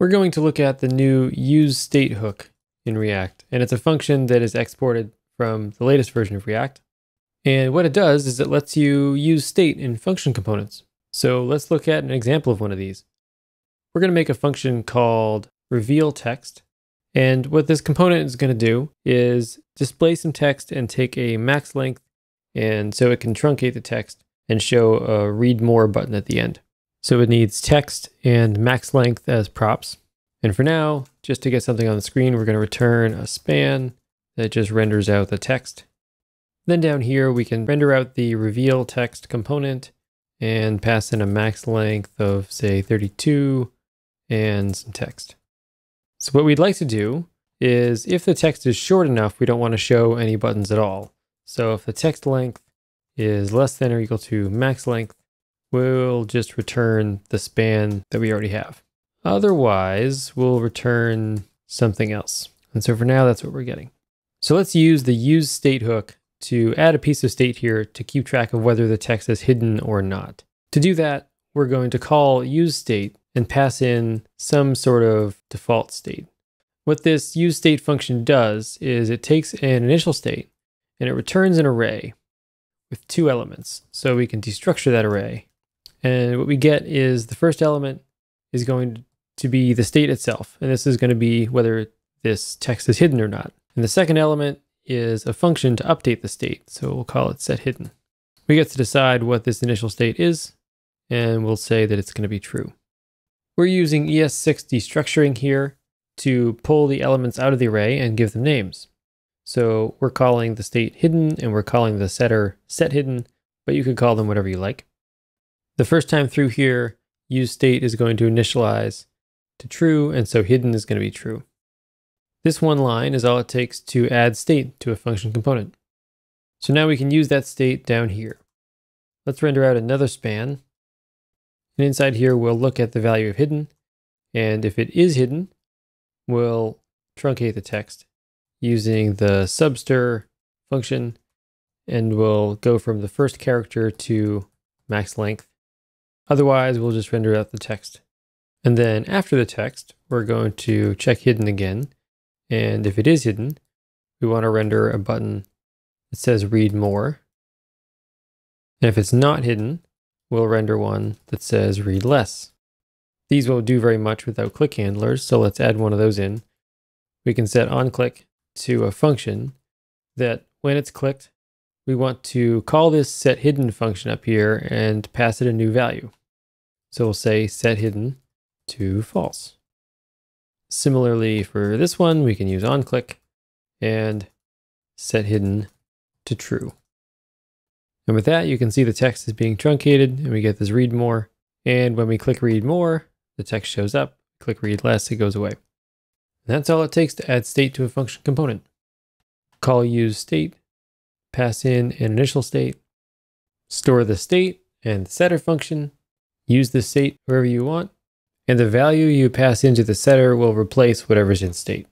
We're going to look at the new useState hook in React, and it's a function that is exported from the latest version of React. And what it does is it lets you use state in function components. So let's look at an example of one of these. We're going to make a function called reveal text. And what this component is going to do is display some text and take a max length, and so it can truncate the text and show a read more button at the end. So it needs text and max length as props. And for now, just to get something on the screen, we're going to return a span that just renders out the text. Then down here, we can render out the reveal text component and pass in a max length of say 32 and some text. So what we'd like to do is if the text is short enough, we don't want to show any buttons at all. So if the text length is less than or equal to max length, we'll just return the span that we already have. Otherwise, we'll return something else. And so for now, that's what we're getting. So let's use the useState hook to add a piece of state here to keep track of whether the text is hidden or not. To do that, we're going to call useState and pass in some sort of default state. What this useState function does is it takes an initial state and it returns an array with two elements. So we can destructure that array. And what we get is the first element is going to be the state itself. And this is going to be whether this text is hidden or not. And the second element is a function to update the state. So we'll call it set hidden. We get to decide what this initial state is, and we'll say that it's going to be true. We're using ES6 destructuring here to pull the elements out of the array and give them names. So we're calling the state hidden and we're calling the setter set hidden, but you could call them whatever you like. The first time through here, useState is going to initialize to true, and so hidden is going to be true. This one line is all it takes to add state to a function component. So now we can use that state down here. Let's render out another span. And inside here, we'll look at the value of hidden. And if it is hidden, we'll truncate the text using the substr function and we'll go from the first character to max length. Otherwise, we'll just render out the text. And then after the text, we're going to check hidden again. And if it is hidden, we want to render a button that says read more. And if it's not hidden, we'll render one that says read less. These won't do very much without click handlers, so let's add one of those in. We can set onClick to a function that when it's clicked, we want to call this set hidden function up here and pass it a new value. So we'll say set hidden to false. Similarly for this one, we can use onClick and set hidden to true. And with that, you can see the text is being truncated and we get this read more. And when we click read more, the text shows up. Click read less, it goes away. And that's all it takes to add state to a function component. Call useState, pass in an initial state, store the state and the setter function, use the state wherever you want, and the value you pass into the setter will replace whatever's in state.